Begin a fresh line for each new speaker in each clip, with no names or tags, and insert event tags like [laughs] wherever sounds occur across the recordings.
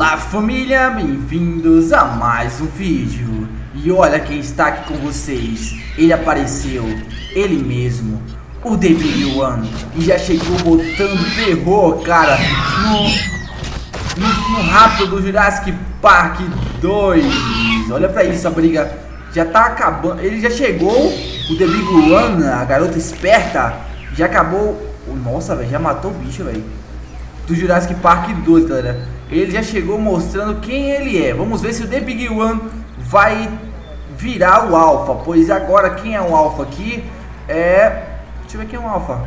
Olá família, bem-vindos a mais um vídeo. E olha quem está aqui com vocês. Ele apareceu, ele mesmo O Big One E já chegou botando terror, cara No, no, no rato do Jurassic Park 2 Olha pra isso, a briga já tá acabando. Ele já chegou, o Big One, a garota esperta Já acabou. Nossa, velho, já matou o bicho, velho. Do Jurassic Park 2, galera. Ele já chegou mostrando quem ele é. Vamos ver se o The Big One vai virar o Alpha. Pois agora quem é o Alpha aqui é... Deixa eu ver quem é o Alpha.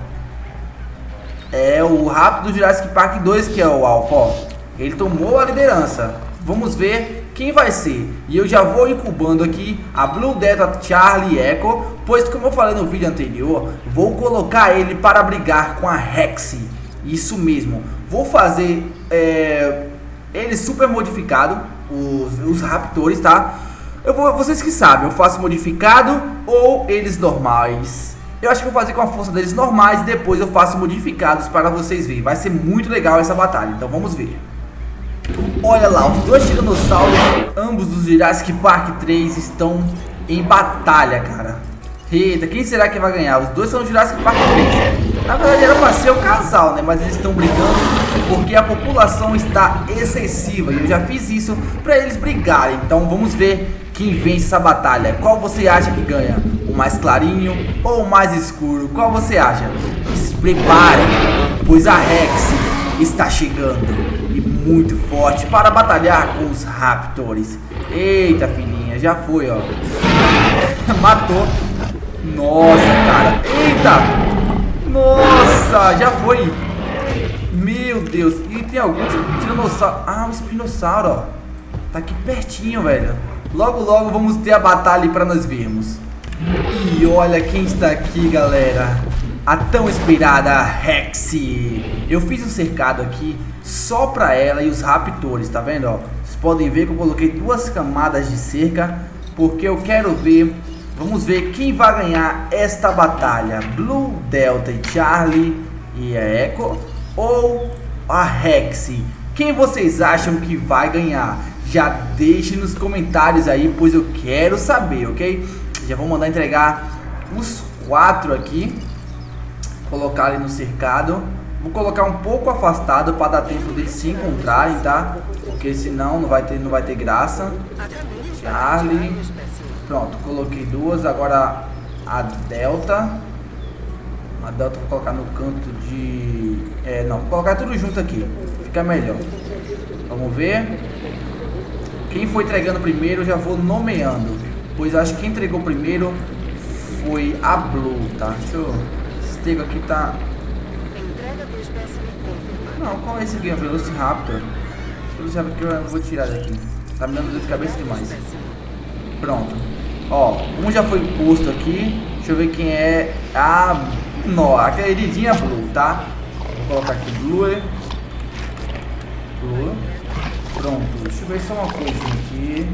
É o Rápido do Jurassic Park 2 que é o Alpha, ó. Ele tomou a liderança. Vamos ver quem vai ser. E eu já vou incubando aqui a Blue Delta Charlie Echo, pois como eu falei no vídeo anterior, vou colocar ele para brigar com a Rex. Isso mesmo. Vou fazer é, ele super modificado, os, os raptores, tá? Eu vou, vocês que sabem, eu faço modificado ou eles normais. Eu acho que vou fazer com a força deles normais e depois eu faço modificados para vocês verem. Vai ser muito legal essa batalha, então vamos ver. Olha lá, os dois tiranossauros, ambos dos Jurassic Park 3 estão em batalha, cara. Eita, quem será que vai ganhar? Os dois são Jurassic Park 3. Na verdade era pra ser o casal, né? Mas eles estão brigando porque a população está excessiva. E eu já fiz isso pra eles brigarem. Então vamos ver quem vence essa batalha. Qual você acha que ganha? O mais clarinho ou o mais escuro? Qual você acha? Se preparem, pois a Rex está chegando. E muito forte para batalhar com os Raptors. Eita, filhinha, já foi, ó. [laughs] Matou. Nossa, cara. Eita! Nossa, já foi. Meu Deus. E tem algum tiranossauro. Ah, um espinossauro, ó. Tá aqui pertinho, velho. Logo, logo vamos ter a batalha para nós vermos. E olha quem está aqui, galera. A tão esperada Rex. Eu fiz um cercado aqui só para ela e os raptores, tá vendo? Ó? Vocês podem ver que eu coloquei duas camadas de cerca porque eu quero ver Vamos ver quem vai ganhar esta batalha. Blue, Delta e Charlie e a Echo ou a Rex? Quem vocês acham que vai ganhar? Já deixe nos comentários aí, pois eu quero saber, ok? Já vou mandar entregar os quatro aqui. Colocar ali no cercado. Vou colocar um pouco afastado para dar tempo deles se encontrarem, tá? Porque senão não vai ter, não vai ter graça. Charlie. Pronto, coloquei duas. Agora a delta. A delta vou colocar no canto de... É, não, colocar tudo junto aqui. Fica melhor. Vamos ver. Quem foi entregando primeiro, eu já vou nomeando. Pois acho que quem entregou primeiro foi a Blue, tá? Deixa eu... Esse tego aqui tá... Não, qual é esse aqui? É Velociraptor. Velociraptor que eu vou tirar daqui. Tá me dando dor de cabeça demais. Pronto. Ó, um já foi posto aqui. Deixa eu ver quem é. Ah, não, a queridinha Blue, tá? Vou colocar aqui Blue. Blue. Pronto. Deixa eu ver só uma coisa aqui.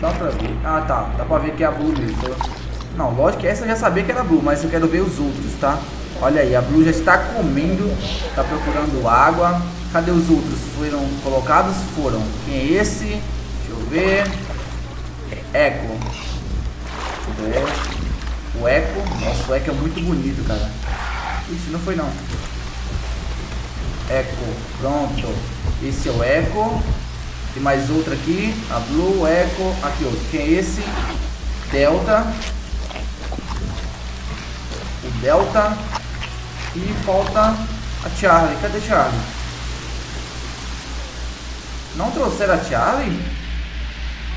Dá pra ver. Ah, tá. Dá pra ver que é a Blue mesmo. Não, lógico que essa eu já sabia que era Blue, mas eu quero ver os outros, tá? Olha aí, a Blue já está comendo, está procurando água. Cadê os outros? Foram colocados? Foram. Quem é esse? Deixa eu ver. É Eco. Ver. O Eco. Nossa, o Eco é muito bonito, cara. Ixi, não foi não. Eco. Pronto. Esse é o Eco. Tem mais outro aqui. A Blue, Eco. Aqui outro. Quem é esse? Delta. O Delta. E falta a Charlie. Cadê a Charlie? Não trouxeram a Charlie?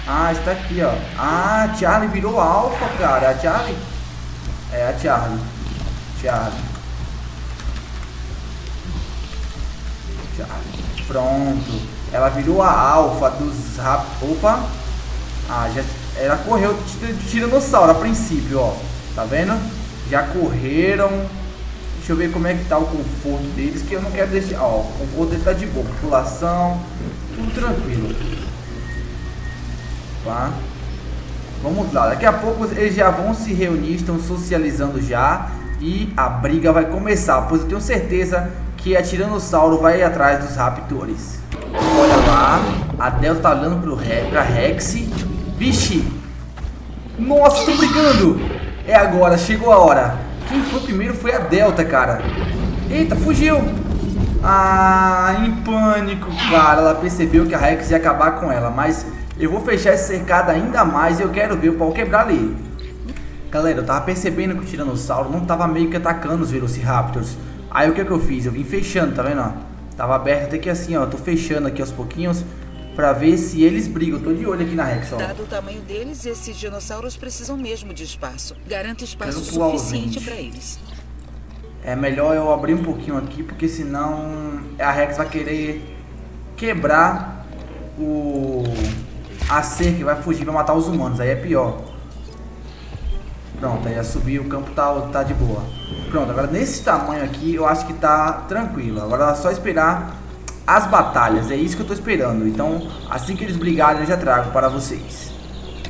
Ah, está aqui, ó. Ah, a Charlie virou alfa, cara. A Charlie? É a Charlie. Charlie. Charlie. Pronto. Ela virou a alfa dos rap... Opa. Ah, já... Ela correu de tiranossauro a princípio, ó. Tá vendo? Já correram Deixa eu ver como é que tá o conforto deles, que eu não quero deixar... Ó, o conforto dele tá de boa, população, tudo tranquilo. Tá? Vamos lá, daqui a pouco eles já vão se reunir, estão socializando já. E a briga vai começar, pois eu tenho certeza que a Tiranossauro vai atrás dos Raptors. Olha lá, a Delta tá olhando pro Re pra Rex. Vixe! Nossa, estão brigando! É agora, chegou a hora. Quem foi primeiro foi a Delta, cara. Eita, fugiu! Ah, em pânico, cara. Ela percebeu que a Rex ia acabar com ela, mas eu vou fechar esse cercado ainda mais e eu quero ver o pau quebrar ali. Galera, eu tava percebendo que o Tiranossauro não tava meio que atacando os Velociraptors. Aí o que que eu fiz? Eu vim fechando, tá vendo? Tava aberto até que assim, ó. Tô fechando aqui aos pouquinhos pra ver se eles brigam. Eu tô de olho aqui na Rex, ó.
Dado o tamanho deles, esses dinossauros precisam mesmo de espaço. Garanta espaço suficiente para eles.
É melhor eu abrir um pouquinho aqui, porque senão a Rex vai querer quebrar o a cerca e vai fugir vai matar os humanos. Aí é pior. Pronto, aí a subir, o campo tá, tá de boa. Pronto, agora nesse tamanho aqui eu acho que tá tranquilo. Agora é só esperar as batalhas, é isso que eu tô esperando. Então, assim que eles brigarem eu já trago para vocês.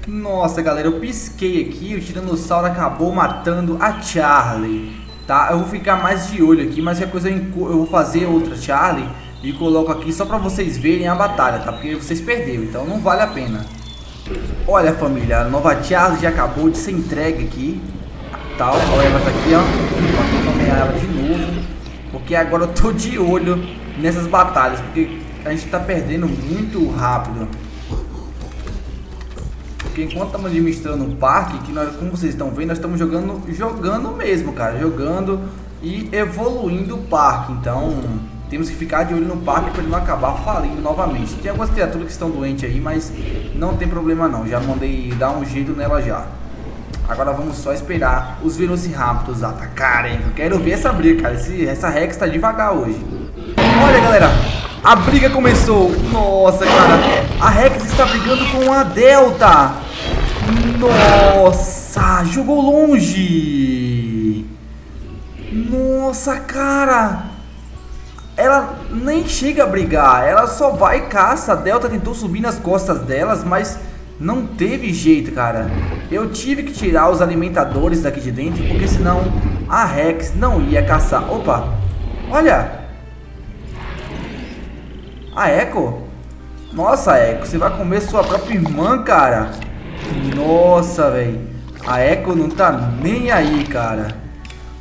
Nossa, galera, eu pisquei aqui, o Tiranossauro acabou matando a Charlie, tá? Eu vou ficar mais de olho aqui, mas qualquer coisa eu vou fazer outra Charlie e coloco aqui só para vocês verem a batalha, tá? Porque vocês perderam, então não vale a pena. Olha família, a nova Charles já acabou de ser entregue aqui. Tal, olha ela tá aqui, ó. Vou tomar ela de novo. Porque agora eu tô de olho nessas batalhas. Porque a gente tá perdendo muito rápido. Porque enquanto estamos administrando o parque, que nós, como vocês estão vendo, nós estamos jogando, jogando mesmo, cara. Jogando e evoluindo o parque. Então, temos que ficar de olho no parque para ele não acabar falindo novamente. Tem algumas criaturas que estão doentes aí, mas não tem problema não. Já mandei dar um jeito nela já. Agora vamos só esperar os Velociraptors atacarem. Eu quero ver essa briga, cara. Esse, essa Rex tá devagar hoje. Olha, galera. A briga começou. Nossa, cara. A Rex está brigando com a Delta. Nossa, jogou longe. Nossa, cara ela nem chega a brigar, ela só vai e caça. A Delta tentou subir nas costas delas, mas não teve jeito, cara. Eu tive que tirar os alimentadores daqui de dentro, porque senão a Rex não ia caçar. Opa, olha. A Echo. Nossa, Echo, você vai comer sua própria irmã, cara. Nossa, velho. A Echo não tá nem aí, cara.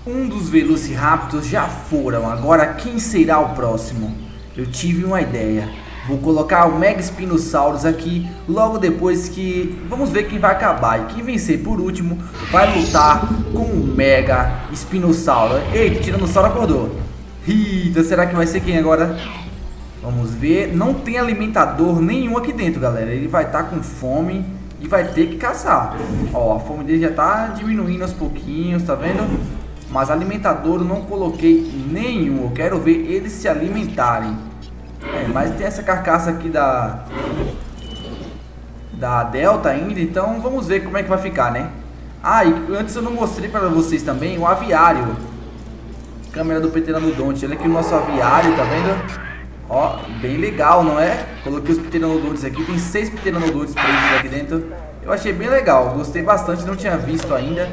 Um dos Velociraptors já foram, agora quem será o próximo? Eu tive uma ideia. Vou colocar o Mega Spinosaurus aqui logo depois que... Vamos ver quem vai acabar. E quem vencer por último vai lutar com o Mega Spinosaurus. Eita, Tiranossauro acordou. Eita, será que vai ser quem agora? Vamos ver. Não tem alimentador nenhum aqui dentro, galera. Ele vai estar tá com fome e vai ter que caçar. Ó, a fome dele já está diminuindo aos pouquinhos, tá vendo? Mas alimentador não coloquei nenhum. Eu quero ver eles se alimentarem. É, mas tem essa carcaça aqui da da Delta ainda, então vamos ver como é que vai ficar, né? Ah, e antes eu não mostrei para vocês também o aviário. Câmera do Pteranodonte. Olha aqui o nosso aviário, tá vendo? Ó, bem legal, não é? Coloquei os pteranodontes aqui, tem seis pteranodontes presos aqui dentro. Eu achei bem legal, gostei bastante, não tinha visto ainda.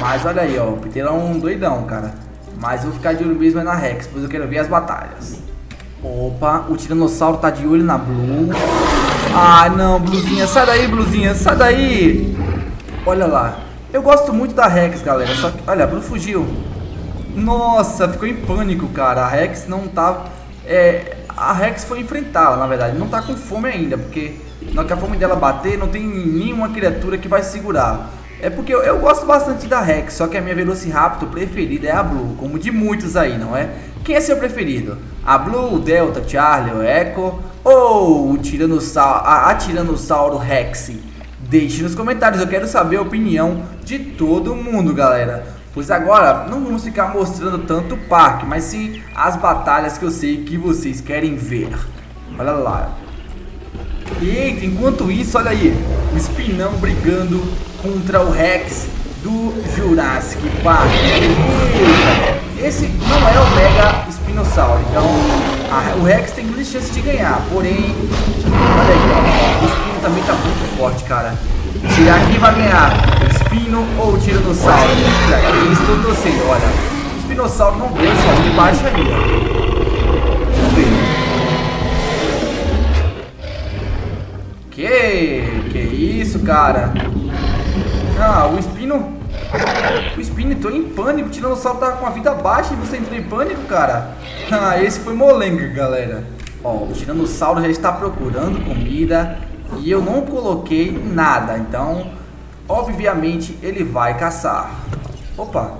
Mas olha aí, ó, o Peter é um doidão, cara. Mas eu vou ficar de olho mesmo na Rex, pois eu quero ver as batalhas. Opa, o Tiranossauro tá de olho na Blue. Ah, não, Bluzinha, sai daí, Bluzinha, sai daí. Olha lá. Eu gosto muito da Rex, galera, só que... Olha, a Blue fugiu. Nossa, ficou em pânico, cara. A Rex não tá... É, a Rex foi enfrentá-la, na verdade. Não tá com fome ainda, porque na que a fome dela bater, não tem nenhuma criatura que vai segurar. É porque eu, eu, gosto bastante da Rex, só que a minha Velociraptor preferida é a Blue, como de muitos aí, não é? Quem é seu preferido? A Blue, o Delta, Charlie, o Echo ou o Tiranossauro, a, a Tiranossauro Rex? Deixe nos comentários, eu quero saber a opinião de todo mundo, galera. Pois agora, não vamos ficar mostrando tanto o parque, mas sim as batalhas que eu sei que vocês querem ver. Olha lá. Eita, enquanto isso, olha aí, o Spinão brigando contra o Rex do Jurassic Park. Esse não é o Mega Espinossauro, então a, o Rex tem grande chance de ganhar, porém, olha aí, ó, o Spino também tá muito forte, cara. Será que vai ganhar Espino ou Tiranossauro? Eles estão torcendo, olha. O Espinossauro não deu só de baixo ali, Vamos ver. Que? Que isso, cara? Ah, o Espino... O Espino entrou em pânico. O Tiranossauro tava com a vida baixa e você entrou em pânico, cara. Ah, esse foi molenga, galera. Ó, o Tiranossauro já está procurando comida e eu não coloquei nada, então, obviamente, ele vai caçar. Opa.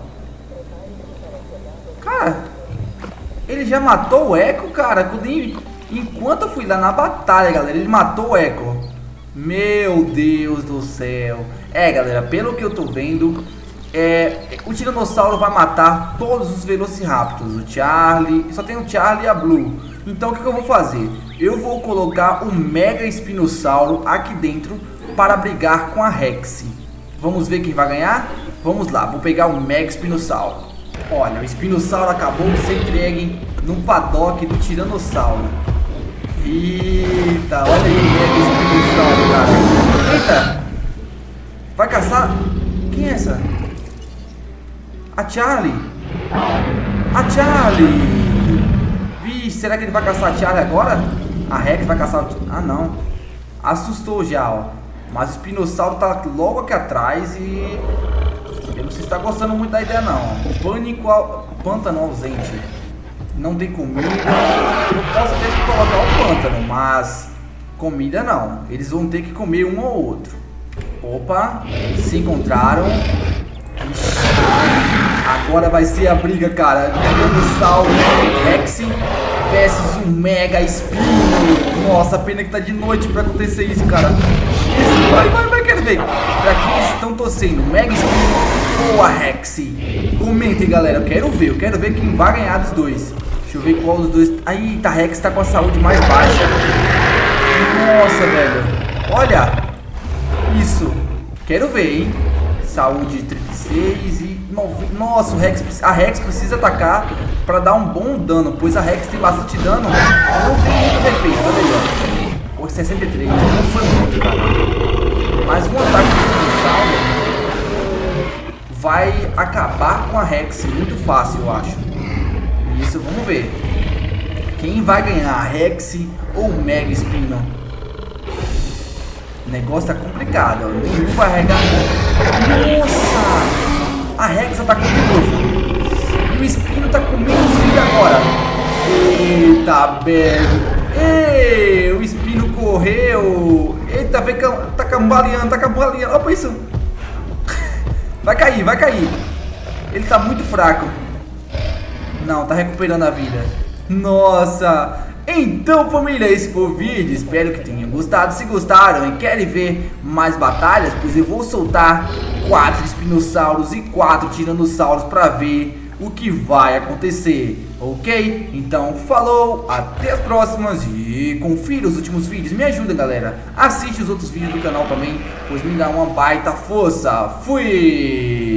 Cara, ele já matou o Echo, cara, enquanto eu fui lá na batalha, galera, ele matou o Echo. Meu Deus do céu. É, galera, pelo que eu tô vendo, é, o Tiranossauro vai matar todos os Velociraptors. O Charlie, só tem o Charlie e a Blue. Então o que, que eu vou fazer? Eu vou colocar um Mega Espinossauro aqui dentro para brigar com a Rex. Vamos ver quem vai ganhar? Vamos lá, vou pegar o Mega Espinossauro. Olha, o Espinossauro acabou de ser entregue no paddock do Tiranossauro. Eita, olha aí o Mega Espinossauro, cara. Eita! Vai caçar? Quem é essa? A Charlie! A Charlie! será que ele vai caçar a Charlie agora? A Rex vai caçar. Ah, não. Assustou já, ó. Mas o Espinossauro tá logo aqui atrás e... Eu não sei se tá gostando muito da ideia, não. Pânico ao... Pântano ausente. Não tem comida. Eu posso até colocar o pântano, mas... Comida não. Eles vão ter que comer um ou outro. Opa, se encontraram. Agora vai ser a briga, cara. Tiranossauro, Rex versus um Mega Espino. Nossa, pena que tá de noite pra acontecer isso, cara. Isso, vai, vai, vai, quero ver. Pra quem estão torcendo, Mega Espino ou a Rex? Comentem, galera. Eu quero ver, eu quero ver quem vai ganhar dos dois. Deixa eu ver qual dos dois. Aí, tá, Rex tá com a saúde mais baixa. Nossa, velho. Olha. Isso. Quero ver, hein. Saúde 36 e nossa, Rex, a Rex precisa atacar para dar um bom dano, pois a Rex tem bastante dano. Não tem muito defeito, olha aí, ó. Por 63, não foi muito, cara. Mas um ataque de dinossauro vai acabar com a Rex muito fácil, eu acho. Isso, vamos ver. Quem vai ganhar, a Rex ou Mega Spino? O negócio tá complicado. Nenhum vai regar. Nossa! A Rex atacou de novo. E o Espino tá com menos vida agora. Eita, velho. Ei, o Espino correu. Eita, vem, tá cambaleando, tá cambaleando. Olha isso. Vai cair, vai cair. Ele tá muito fraco. Não, tá recuperando a vida. Nossa. Então família, esse foi o vídeo, espero que tenham gostado, se gostaram e querem ver mais batalhas, pois eu vou soltar quatro espinossauros e quatro tiranossauros para ver o que vai acontecer, ok? Então falou, até as próximas e confira os últimos vídeos, me ajuda galera, assiste os outros vídeos do canal também, pois me dá uma baita força, fui!